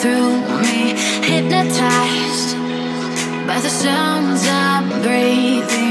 through me, hypnotized by the sounds I'm breathing.